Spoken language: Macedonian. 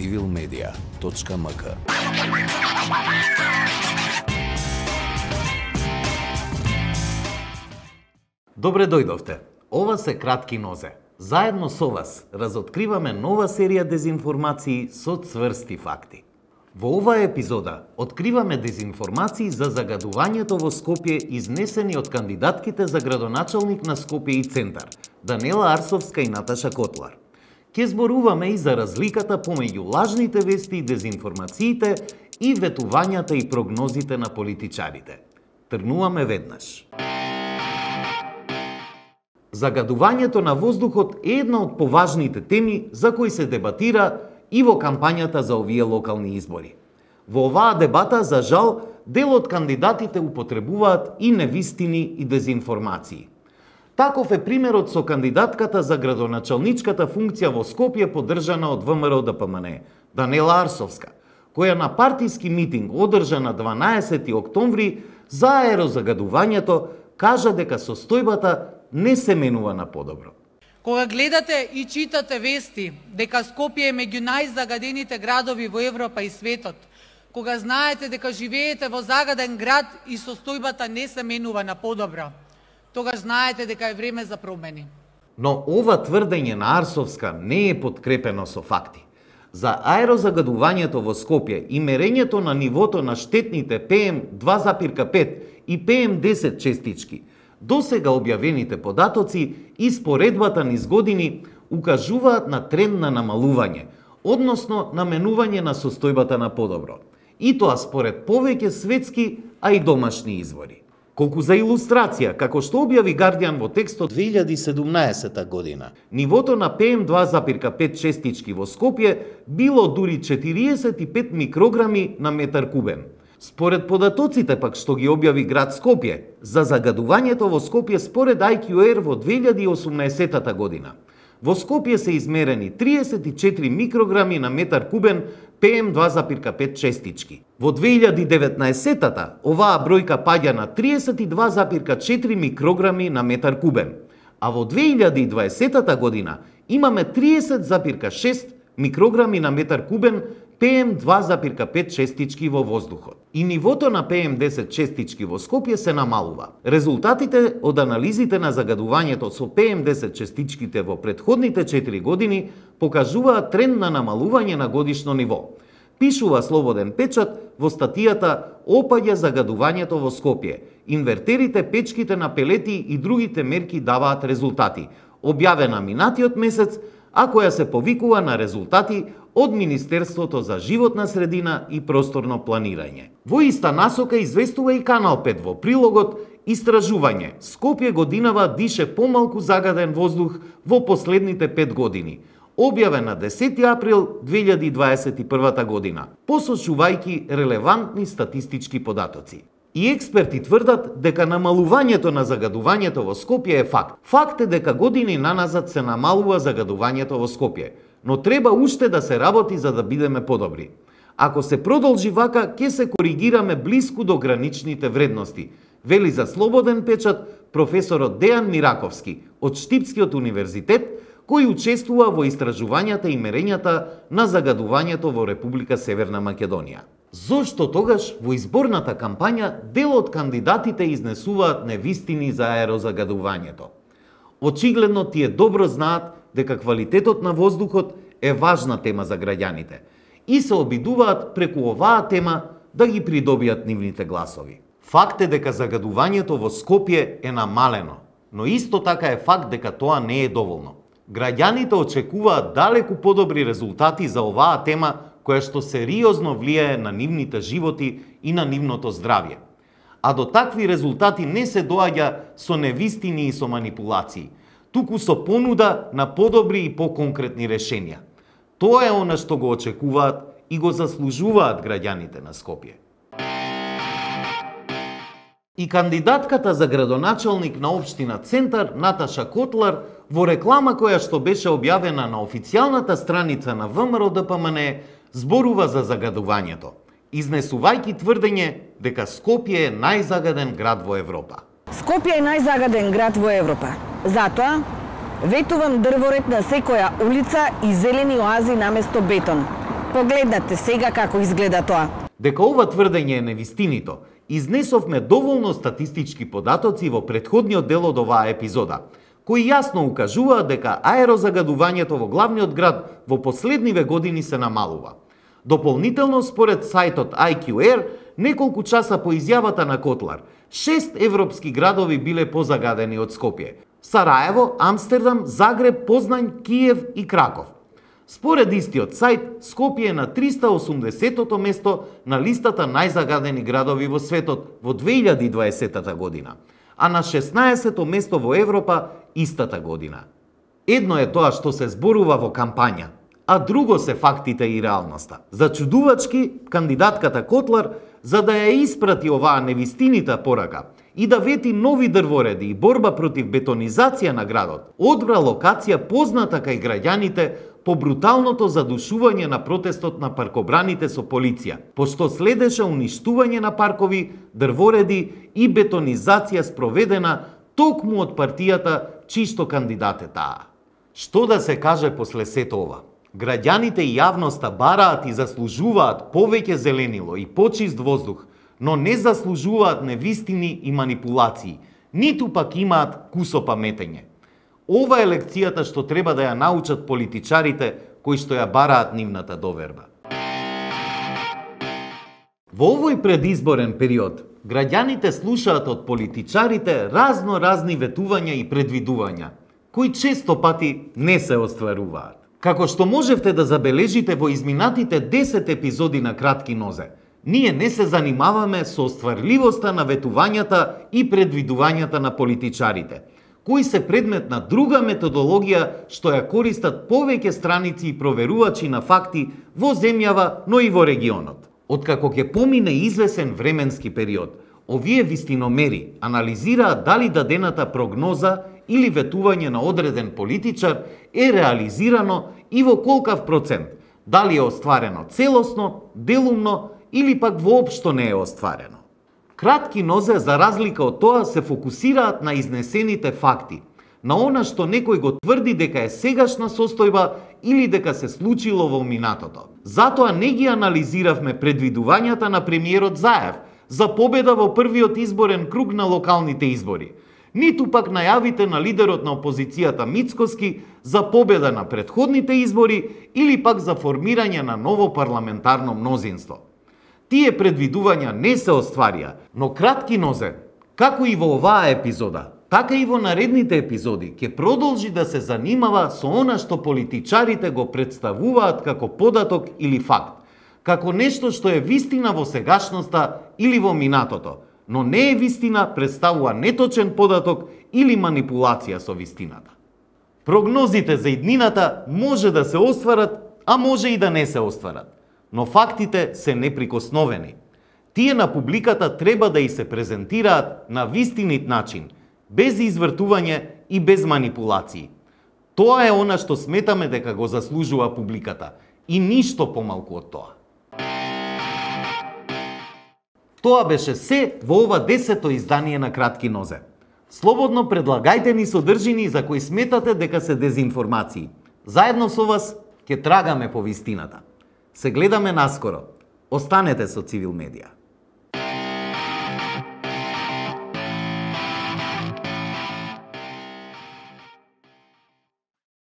civilmedia.mk Добре дојдовте. Ова се кратки нозе. Заедно со вас разоткриваме нова серија дезинформации со цврсти факти. Во оваа епизода откриваме дезинформации за загадувањето во Скопје изнесени од кандидатките за градоначалник на Скопје и Центар, Данела Арсовска и Наташа Котлар. Ке зборуваме и за разликата помеѓу лажните вести и дезинформациите и ветувањата и прогнозите на политичарите. Трнуваме веднаш. Загадувањето на воздухот е една од поважните теми за кои се дебатира и во кампањата за овие локални избори. Во оваа дебата, за жал, дел од кандидатите употребуваат и невистини и дезинформации. Таков е примерот со кандидатката за градоначалничката функција во Скопје поддржана од ВМРО ДПМН, Данела Арсовска, која на партиски митинг одржан на 12 октомври за аерозагадувањето кажа дека состојбата не се менува на подобро. Кога гледате и читате вести дека Скопје е меѓу најзагадените градови во Европа и светот, кога знаете дека живеете во загаден град и состојбата не се менува на подобро, тогаш знаете дека е време за промени. Но ова тврдење на Арсовска не е подкрепено со факти. За аерозагадувањето во Скопје и мерењето на нивото на штетните PM2,5 и PM10 честички – До сега објавените податоци и споредбата низ години укажуваат на тренд на намалување, односно наменување на состојбата на подобро. И тоа според повеќе светски, а и домашни извори. Колку за илустрација, како што објави Гардиан во текстот 2017 година, нивото на PM2,5 честички во Скопје било дури 45 микрограми на метар кубен – Според податоците пак што ги објави град Скопје за загадувањето во Скопје според IQR во 2018 година. Во Скопје се измерени 34 микрограми на метар кубен PM2,5 честички. Во 2019-тата оваа бројка паѓа на 32,4 микрограми на метар кубен, а во 2020 година имаме 30,6 микрограми на метар кубен PM2,5 честички во воздухот. И нивото на PM10 честички во Скопје се намалува. Резултатите од анализите на загадувањето со PM10 честичките во предходните 4 години покажуваат тренд на намалување на годишно ниво. Пишува Слободен печат во статијата Опаѓа загадувањето во Скопје. Инвертерите, печките на пелети и другите мерки даваат резултати. Објавена минатиот месец, а која се повикува на резултати од Министерството за животна средина и просторно планирање. Во иста насока известува и Канал 5 во прилогот Истражување. Скопје годинава дише помалку загаден воздух во последните 5 години. Објавен на 10 април 2021 година, посочувајќи релевантни статистички податоци. И експерти тврдат дека намалувањето на загадувањето во Скопје е факт. Факт е дека години наназад се намалува загадувањето во Скопје но треба уште да се работи за да бидеме подобри. Ако се продолжи вака, ќе се коригираме блиску до граничните вредности, вели за слободен печат професорот Дејан Мираковски од Штипскиот универзитет, кој учествува во истражувањата и мерењата на загадувањето во Република Северна Македонија. Зошто тогаш во изборната кампања дел од кандидатите изнесуваат невистини за аерозагадувањето? Очигледно тие добро знаат дека квалитетот на воздухот е важна тема за граѓаните и се обидуваат преку оваа тема да ги придобијат нивните гласови. Факт е дека загадувањето во Скопје е намалено, но исто така е факт дека тоа не е доволно. Граѓаните очекуваат далеку подобри резултати за оваа тема која што сериозно влијае на нивните животи и на нивното здравје. А до такви резултати не се доаѓа со невистини и со манипулации – туку со понуда на подобри и поконкретни решенија. Тоа е она што го очекуваат и го заслужуваат граѓаните на Скопје. И кандидатката за градоначалник на општина Центар, Наташа Котлар, во реклама која што беше објавена на официјалната страница на ВМРО ДПМН, зборува за загадувањето, изнесувајќи тврдење дека Скопје е најзагаден град во Европа. Скопје е најзагаден град во Европа. Затоа, ветувам дрворед на секоја улица и зелени оази наместо бетон. Погледнете сега како изгледа тоа. Дека ова тврдење е невистинито, изнесовме доволно статистички податоци во предходниот дел од оваа епизода, кои јасно укажуваат дека аерозагадувањето во главниот град во последниве години се намалува. Дополнително, според сајтот IQR, неколку часа по изјавата на Котлар, шест европски градови биле позагадени од Скопје. Сараево, Амстердам, Загреб, Познањ, Киев и Краков. Според истиот сајт, Скопје е на 380-тото место на листата најзагадени градови во светот во 2020 година, а на 16-то место во Европа истата година. Едно е тоа што се зборува во кампања, а друго се фактите и реалноста. За чудувачки кандидатката Котлар, за да ја испрати оваа невистинита порака и да вети нови дрвореди и борба против бетонизација на градот, одбра локација позната кај граѓаните по бруталното задушување на протестот на паркобраните со полиција, пошто следеше уништување на паркови, дрвореди и бетонизација спроведена токму од партијата чисто кандидат е таа. Што да се каже после сето ова? Граѓаните и јавноста бараат и заслужуваат повеќе зеленило и почист воздух, но не заслужуваат невистини и манипулации, ниту пак имаат кусо паметење. Ова е лекцијата што треба да ја научат политичарите кои што ја бараат нивната доверба. Во овој предизборен период, граѓаните слушаат од политичарите разно разни ветувања и предвидувања, кои често пати не се остваруваат. Како што можевте да забележите во изминатите 10 епизоди на Кратки нозе, ние не се занимаваме со остварливоста на ветувањата и предвидувањата на политичарите, кои се предмет на друга методологија што ја користат повеќе страници и проверувачи на факти во земјава, но и во регионот. Откако ќе помине извесен временски период, овие вистиномери анализираат дали дадената прогноза или ветување на одреден политичар е реализирано и во колкав процент, дали е остварено целосно, делумно или пак воопшто не е остварено. Кратки нозе, за разлика од тоа, се фокусираат на изнесените факти, на она што некој го тврди дека е сегашна состојба или дека се случило во минатото. Затоа не ги анализиравме предвидувањата на премиерот Заев за победа во првиот изборен круг на локалните избори – ниту пак најавите на лидерот на опозицијата Мицкоски за победа на предходните избори или пак за формирање на ново парламентарно мнозинство. Тие предвидувања не се остварија, но кратки нозе, како и во оваа епизода, така и во наредните епизоди, ќе продолжи да се занимава со она што политичарите го представуваат како податок или факт, како нешто што е вистина во сегашноста или во минатото – но не е вистина, представува неточен податок или манипулација со вистината. Прогнозите за иднината може да се остварат, а може и да не се остварат, но фактите се неприкосновени. Тие на публиката треба да и се презентираат на вистинит начин, без извртување и без манипулации. Тоа е она што сметаме дека го заслужува публиката и ништо помалку од тоа. Тоа беше се во ова десето издание на Кратки нозе. Слободно предлагајте ни содржини за кои сметате дека се дезинформации. Заедно со вас ќе трагаме по вистината. Се гледаме наскоро. Останете со Цивил Медија.